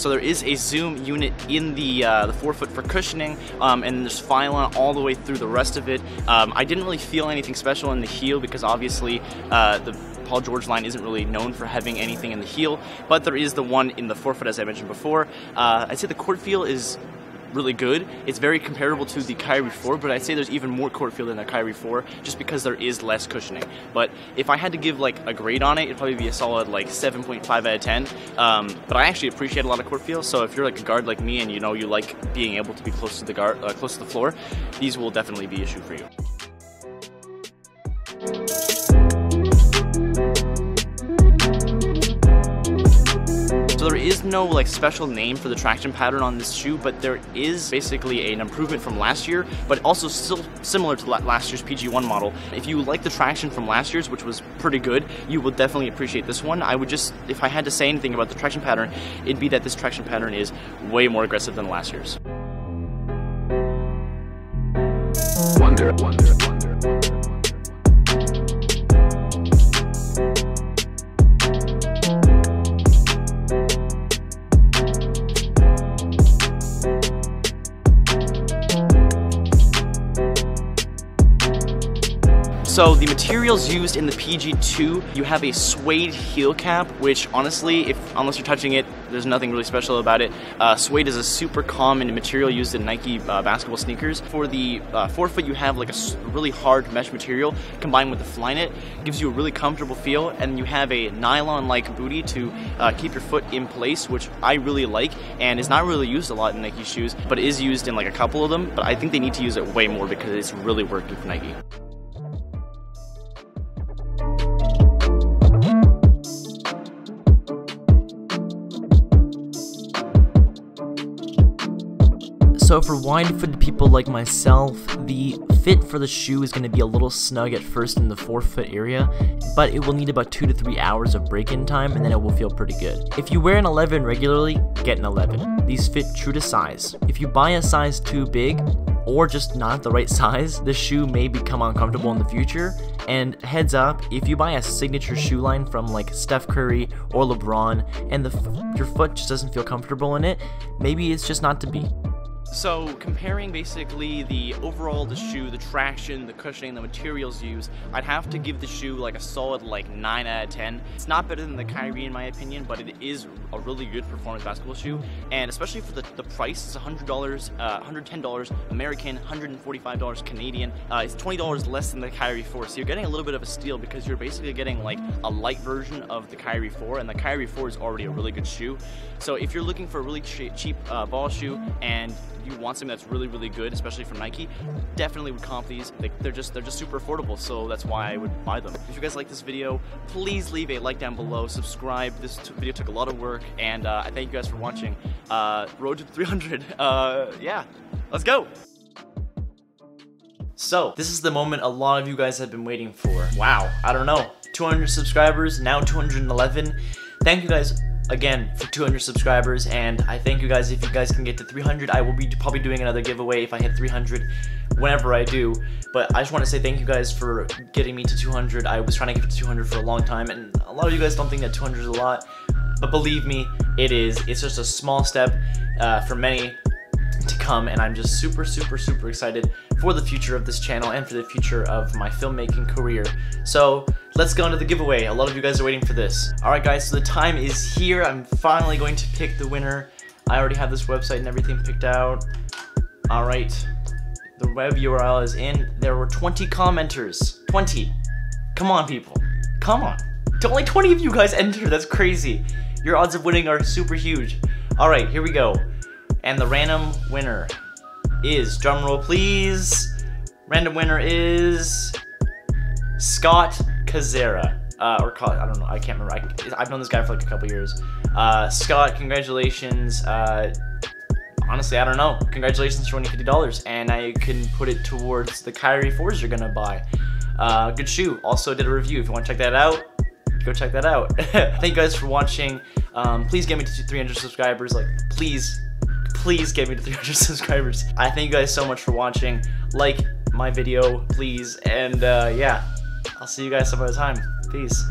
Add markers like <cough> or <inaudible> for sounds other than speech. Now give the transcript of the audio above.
So there is a zoom unit in the uh, the forefoot for cushioning, um, and there's Phylon all the way through the rest of it. Um, I didn't really feel anything special in the heel because obviously uh, the Paul George line isn't really known for having anything in the heel, but there is the one in the forefoot as I mentioned before. Uh, I'd say the court feel is really good. It's very comparable to the Kyrie 4, but I'd say there's even more court feel than the Kyrie 4 just because there is less cushioning. But if I had to give like a grade on it, it'd probably be a solid like 7.5 out of 10. Um, but I actually appreciate a lot of court feel, so if you're like a guard like me and you know you like being able to be close to the guard, uh, close to the floor, these will definitely be shoe for you. No like special name for the traction pattern on this shoe, but there is basically an improvement from last year, but also still similar to last year's PG1 model. If you like the traction from last year's, which was pretty good, you will definitely appreciate this one. I would just, if I had to say anything about the traction pattern, it'd be that this traction pattern is way more aggressive than last year's. Wonder, wonder, wonder. So the materials used in the PG2, you have a suede heel cap, which honestly, if unless you're touching it, there's nothing really special about it. Uh, suede is a super common material used in Nike uh, basketball sneakers. For the uh, forefoot, you have like a really hard mesh material combined with the Flyknit. It gives you a really comfortable feel, and you have a nylon-like booty to uh, keep your foot in place, which I really like, and is not really used a lot in Nike shoes, but is used in like a couple of them. But I think they need to use it way more because it's really working for Nike. So for wide-footed people like myself, the fit for the shoe is going to be a little snug at first in the forefoot area, but it will need about 2 to 3 hours of break-in time and then it will feel pretty good. If you wear an 11 regularly, get an 11. These fit true to size. If you buy a size too big, or just not the right <laughs> size, the shoe may become uncomfortable in the future. And heads up, if you buy a signature shoe line from like Steph Curry or LeBron and the your foot just doesn't feel comfortable in it, maybe it's just not to be. So comparing basically the overall the shoe, the traction, the cushioning, the materials used, I'd have to give the shoe like a solid like 9 out of 10. It's not better than the Kyrie in my opinion, but it is a really good performance basketball shoe. And especially for the, the price, it's $100, uh, $110 American, $145 Canadian. Uh, it's $20 less than the Kyrie 4. So you're getting a little bit of a steal because you're basically getting like a light version of the Kyrie 4 and the Kyrie 4 is already a really good shoe. So if you're looking for a really cheap uh, ball shoe and you want something that's really, really good, especially from Nike, definitely would comp these. They, are just they're just super affordable, so that's why I would buy them. If you guys like this video, please leave a like down below, subscribe. This video took a lot of work, and uh, I thank you guys for watching. Uh, road to 300. <laughs> Uh, yeah, let's go. So, this is the moment a lot of you guys have been waiting for. Wow, I don't know. 200 subscribers, now 211. Thank you guys again for 200 subscribers and I thank you guys. If you guys can get to 300 I will be probably doing another giveaway if I hit 300 whenever I do. But I just want to say thank you guys for getting me to 200 I was trying to get to 200 for a long time and a lot of you guys don't think that 200 is a lot but believe me it is. It's just a small step uh, for many to come and I'm just super super super excited for the future of this channel and for the future of my filmmaking career so let's go into the giveaway. A lot of you guys are waiting for this. Alright guys, so the time is here. I'm finally going to pick the winner. I already have this website and everything picked out. Alright, the web URL is in. There were 20 commenters. 20. Come on people, come on. Only 20 of you guys enter, that's crazy. Your odds of winning are super huge. Alright, here we go. And the random winner is, drumroll please, random winner is Scott Kazera. Uh, or I don't know, I can't remember. I, have known this guy for like a couple years. Uh, Scott, congratulations. Uh, honestly, I don't know. Congratulations for winning $50, and you can put it towards the Kyrie 4s you're gonna buy. Uh, good shoe. Also did a review. If you want to check that out, go check that out. <laughs> Thank you guys for watching. Um, please get me to 300 subscribers. Like, please, please get me to 300 <laughs> subscribers. I thank you guys so much for watching. Like my video, please, and uh, yeah. I'll see you guys some other time. Peace.